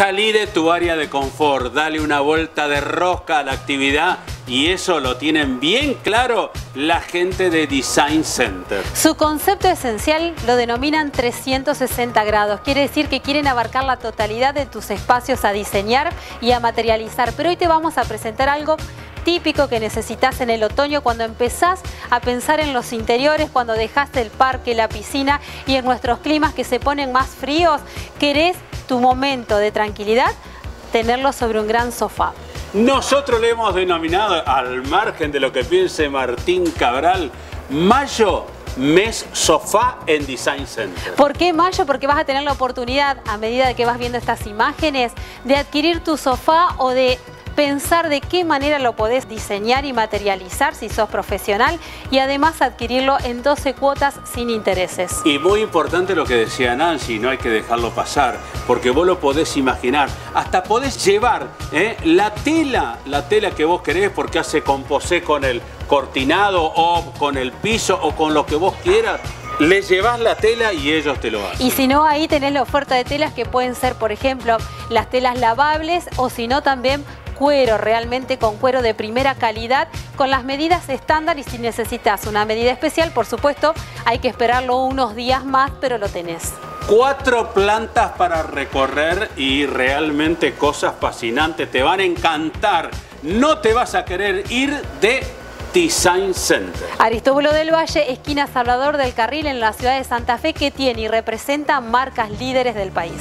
Salí de tu área de confort, dale una vuelta de rosca a la actividad y eso lo tienen bien claro la gente de Design Center. Su concepto esencial lo denominan 360 grados. Quiere decir que quieren abarcar la totalidad de tus espacios a diseñar y a materializar. Pero hoy te vamos a presentar algo típico que necesitas en el otoño cuando empezás a pensar en los interiores, cuando dejaste el parque, la piscina y en nuestros climas que se ponen más fríos, querés tu momento de tranquilidad, tenerlo sobre un gran sofá. Nosotros le hemos denominado, al margen de lo que piense Martín Cabral, Mayo mes sofá en Design Center. ¿Por qué mayo? Porque vas a tener la oportunidad, a medida que vas viendo estas imágenes, de adquirir tu sofá o de pensar de qué manera lo podés diseñar y materializar si sos profesional y además adquirirlo en 12 cuotas sin intereses. Y muy importante lo que decía Nancy, no hay que dejarlo pasar, porque vos lo podés imaginar, hasta podés llevar ¿eh? la tela, la tela que vos querés, porque hace composé con el cortinado o con el piso o con lo que vos quieras, le llevas la tela y ellos te lo hacen. Y si no, ahí tenés la oferta de telas que pueden ser, por ejemplo, las telas lavables o si no también cuero, realmente con cuero de primera calidad, con las medidas estándar y si necesitas una medida especial, por supuesto, hay que esperarlo unos días más, pero lo tenés. Cuatro plantas para recorrer y realmente cosas fascinantes, te van a encantar. No te vas a querer ir de Design Center. Aristóbulo del Valle, esquina Salvador del Carril en la ciudad de Santa Fe, que tiene y representa marcas líderes del país.